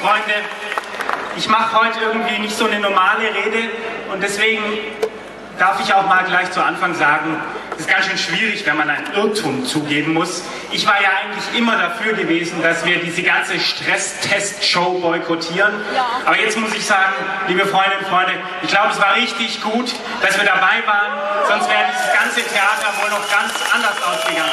Freunde, ich mache heute irgendwie nicht so eine normale Rede und deswegen darf ich auch mal gleich zu Anfang sagen, es ist ganz schön schwierig, wenn man einen Irrtum zugeben muss. Ich war ja eigentlich immer dafür gewesen, dass wir diese ganze Stresstest-Show boykottieren. Ja. Aber jetzt muss ich sagen, liebe Freundinnen und Freunde, ich glaube, es war richtig gut, dass wir dabei waren. Sonst wäre dieses ganze Theater wohl noch ganz anders ausgegangen.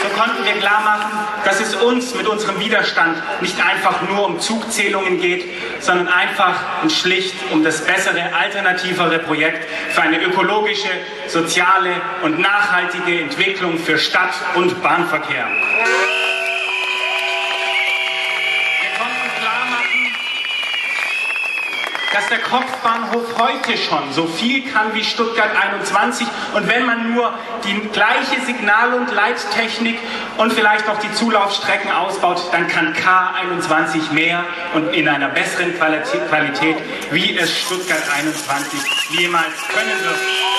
So konnten wir klar machen, dass es uns mit unserem Widerstand nicht einfach nur um Zugzählungen geht, sondern einfach und schlicht um das bessere, alternativere Projekt für eine ökologische, soziale und nachhaltige Entwicklung für Stadt- und Bahnverkehr. Dass der Kopfbahnhof heute schon so viel kann wie Stuttgart 21 und wenn man nur die gleiche Signal- und Leittechnik und vielleicht noch die Zulaufstrecken ausbaut, dann kann K21 mehr und in einer besseren Qualität, wie es Stuttgart 21 jemals können wird.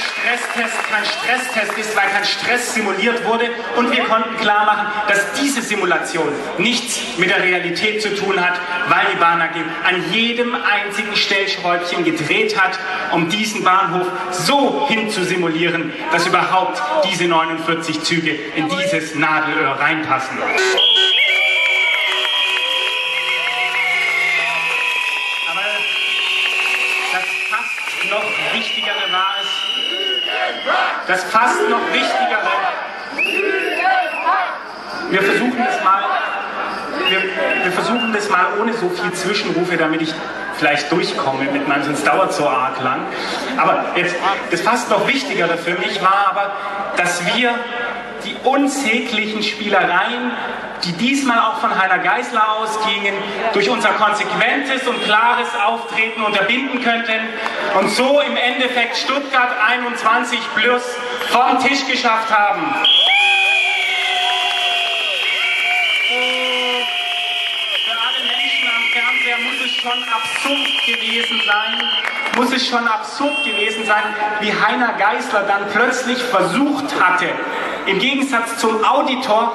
Stresstest kein Stresstest ist, weil kein Stress simuliert wurde. Und wir konnten klar machen, dass diese Simulation nichts mit der Realität zu tun hat, weil die Bahn AG an jedem einzigen Stellschräubchen gedreht hat, um diesen Bahnhof so hin zu simulieren, dass überhaupt diese 49 Züge in dieses Nadelöhr reinpassen. Das fast noch Wichtigere. Wir versuchen das mal, wir, wir, versuchen das mal ohne so viel Zwischenrufe, damit ich vielleicht durchkomme mit meinem, sonst dauert so arg lang. Aber jetzt, das fast noch Wichtigere für mich war aber, dass wir die unsäglichen Spielereien, die diesmal auch von Heiner Geißler ausgingen, durch unser konsequentes und klares Auftreten unterbinden könnten und so im Endeffekt Stuttgart 21 plus vom Tisch geschafft haben. Für alle Menschen am Fernseher muss es schon absurd gewesen sein, muss es schon absurd gewesen sein, wie Heiner Geißler dann plötzlich versucht hatte, im Gegensatz zum Auditor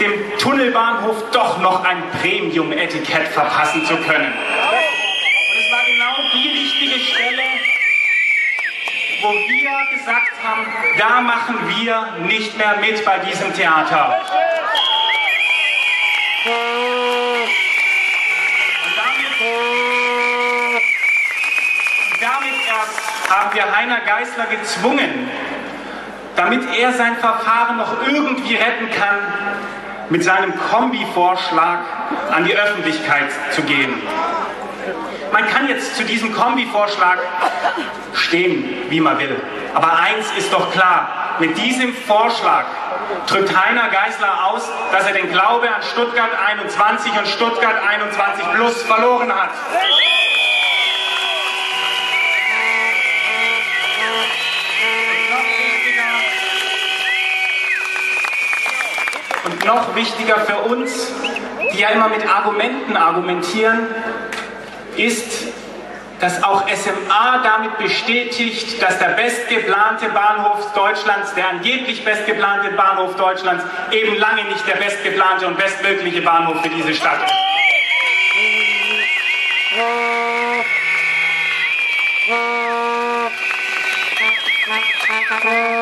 dem Tunnelbahnhof doch noch ein Premium-Etikett verpassen zu können. Und es war genau die richtige Stelle, wo wir gesagt haben, da machen wir nicht mehr mit bei diesem Theater. Und damit, damit erst haben wir Heiner Geißler gezwungen, damit er sein Verfahren noch irgendwie retten kann, mit seinem Kombi-Vorschlag an die Öffentlichkeit zu gehen. Man kann jetzt zu diesem Kombi-Vorschlag stehen, wie man will. Aber eins ist doch klar, mit diesem Vorschlag drückt Heiner Geißler aus, dass er den Glaube an Stuttgart 21 und Stuttgart 21 Plus verloren hat. Noch wichtiger für uns, die ja immer mit Argumenten argumentieren, ist, dass auch SMA damit bestätigt, dass der bestgeplante Bahnhof Deutschlands, der angeblich bestgeplante Bahnhof Deutschlands, eben lange nicht der bestgeplante und bestmögliche Bahnhof für diese Stadt ist. Jetzt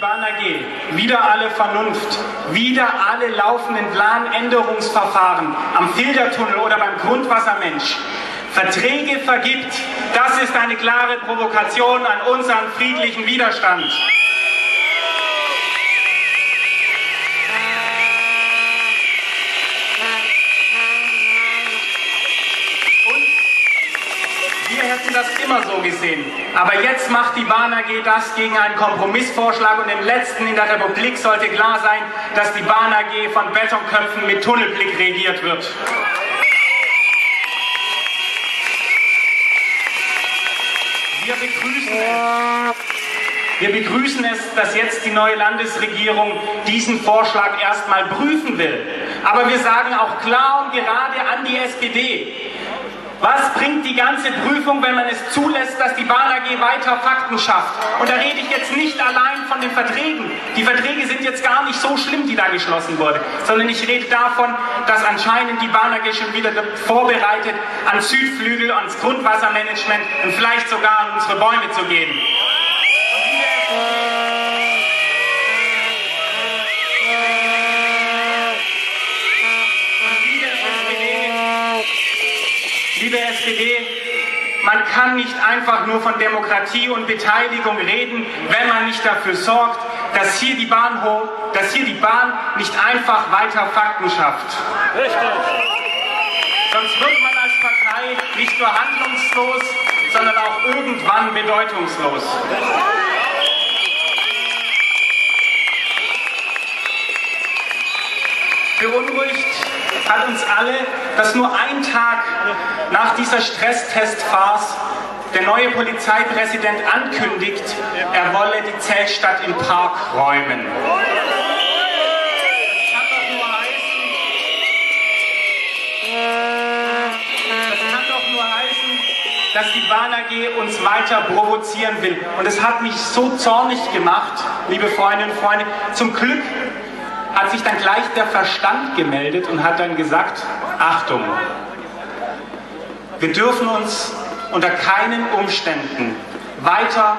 Bahn AG wieder alle Vernunft, wieder alle laufenden Planänderungsverfahren am Filtertunnel oder beim Grundwassermensch. Verträge vergibt, das ist eine klare Provokation an unseren friedlichen Widerstand. Hätten das immer so gesehen. Aber jetzt macht die Bahn AG das gegen einen Kompromissvorschlag und im letzten in der Republik sollte klar sein, dass die Bahn AG von Betonköpfen mit Tunnelblick regiert wird. Wir begrüßen es. Wir begrüßen es, dass jetzt die neue Landesregierung diesen Vorschlag erstmal prüfen will. Aber wir sagen auch klar und gerade an die SPD, was bringt die ganze Prüfung, wenn man es zulässt, dass die Bahn AG weiter Fakten schafft? Und da rede ich jetzt nicht allein von den Verträgen. Die Verträge sind jetzt gar nicht so schlimm, die da geschlossen wurden, sondern ich rede davon, dass anscheinend die Bahn AG schon wieder vorbereitet, an Südflügel, ans Grundwassermanagement und vielleicht sogar an unsere Bäume zu gehen. Liebe SPD, man kann nicht einfach nur von Demokratie und Beteiligung reden, wenn man nicht dafür sorgt, dass hier die Bahn, dass hier die Bahn nicht einfach weiter Fakten schafft. Richtig. Sonst wird man als Partei nicht nur handlungslos, sondern auch irgendwann bedeutungslos. Beunruhigt hat uns alle, dass nur ein Tag nach dieser Stresstestphase der neue Polizeipräsident ankündigt, er wolle die Zeltstadt im Park räumen. dass die Bahn AG uns weiter provozieren will. Und es hat mich so zornig gemacht, liebe Freundinnen und Freunde. Zum Glück hat sich dann gleich der Verstand gemeldet und hat dann gesagt, Achtung, wir dürfen uns unter keinen Umständen weiter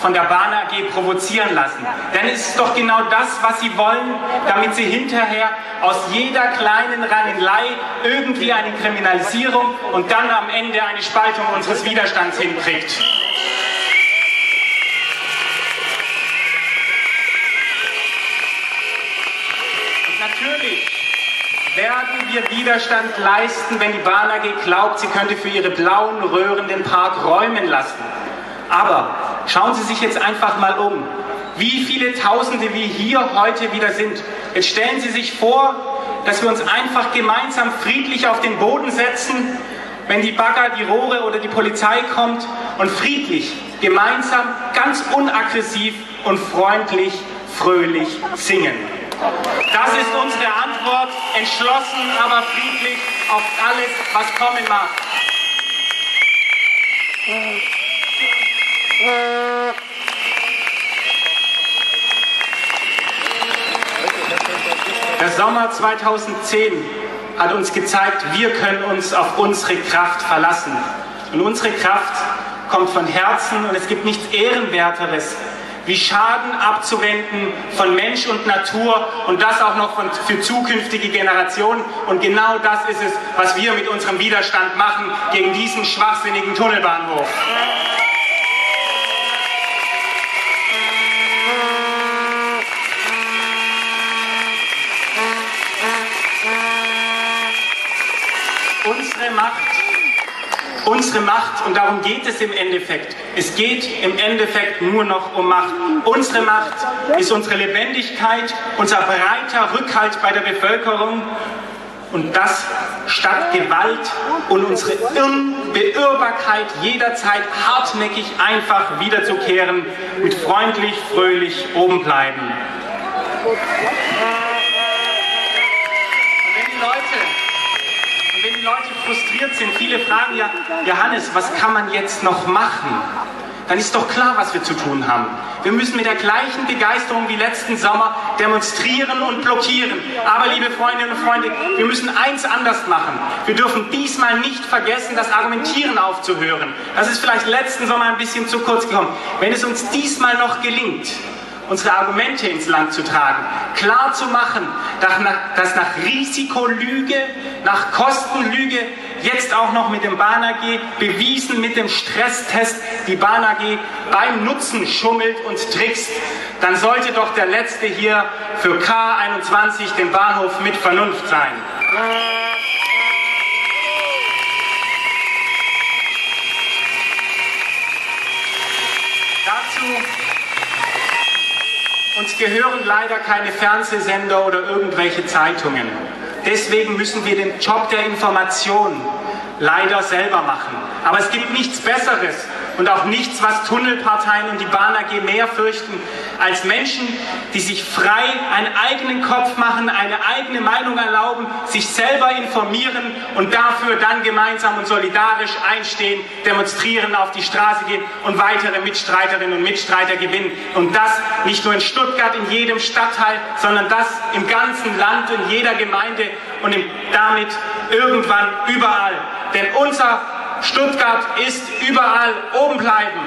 von der Bahn AG provozieren lassen. Denn es ist doch genau das, was sie wollen, damit sie hinterher aus jeder kleinen Rangelei irgendwie eine Kriminalisierung und dann am Ende eine Spaltung unseres Widerstands hinkriegt. Werden wir Widerstand leisten, wenn die Bahn AG glaubt, sie könnte für ihre blauen Röhren den Park räumen lassen. Aber schauen Sie sich jetzt einfach mal um, wie viele Tausende wir hier heute wieder sind. Jetzt stellen Sie sich vor, dass wir uns einfach gemeinsam friedlich auf den Boden setzen, wenn die Bagger, die Rohre oder die Polizei kommt und friedlich, gemeinsam, ganz unaggressiv und freundlich, fröhlich singen. Das ist unsere Antwort, entschlossen, aber friedlich auf alles, was kommen mag. Der Sommer 2010 hat uns gezeigt, wir können uns auf unsere Kraft verlassen. Und unsere Kraft kommt von Herzen und es gibt nichts Ehrenwerteres, wie Schaden abzuwenden von Mensch und Natur und das auch noch von, für zukünftige Generationen. Und genau das ist es, was wir mit unserem Widerstand machen gegen diesen schwachsinnigen Tunnelbahnhof. Unsere Macht und darum geht es im Endeffekt. Es geht im Endeffekt nur noch um Macht. Unsere Macht ist unsere Lebendigkeit, unser breiter Rückhalt bei der Bevölkerung und das statt Gewalt und unsere Unbeirrbarkeit jederzeit hartnäckig einfach wiederzukehren, mit freundlich, fröhlich oben bleiben. Frustriert sind. Viele fragen ja, Johannes, was kann man jetzt noch machen? Dann ist doch klar, was wir zu tun haben. Wir müssen mit der gleichen Begeisterung wie letzten Sommer demonstrieren und blockieren. Aber, liebe Freundinnen und Freunde, wir müssen eins anders machen. Wir dürfen diesmal nicht vergessen, das Argumentieren aufzuhören. Das ist vielleicht letzten Sommer ein bisschen zu kurz gekommen. Wenn es uns diesmal noch gelingt, unsere Argumente ins Land zu tragen, klar zu machen, dass nach Risikolüge, nach Kostenlüge, jetzt auch noch mit dem Bahn AG bewiesen mit dem Stresstest, die Bahn AG beim Nutzen schummelt und trickst, dann sollte doch der Letzte hier für K21 den Bahnhof mit Vernunft sein. Uns gehören leider keine Fernsehsender oder irgendwelche Zeitungen. Deswegen müssen wir den Job der Information leider selber machen. Aber es gibt nichts Besseres, und auch nichts, was Tunnelparteien und die Bahn AG mehr fürchten als Menschen, die sich frei einen eigenen Kopf machen, eine eigene Meinung erlauben, sich selber informieren und dafür dann gemeinsam und solidarisch einstehen, demonstrieren, auf die Straße gehen und weitere Mitstreiterinnen und Mitstreiter gewinnen. Und das nicht nur in Stuttgart, in jedem Stadtteil, sondern das im ganzen Land, in jeder Gemeinde und damit irgendwann überall. Denn unser Stuttgart ist überall oben bleiben.